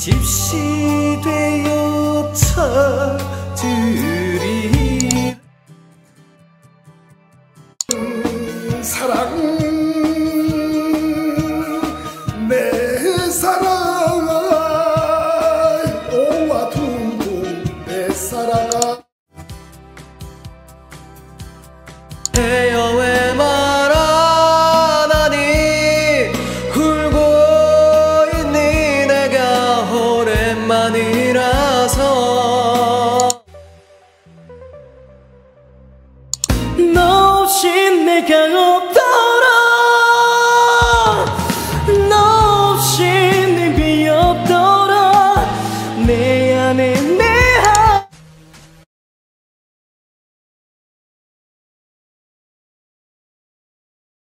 집시되어 찾으리 사랑 내 사랑아 오와 두고 내 사랑아. 마음만이라서. 너 없이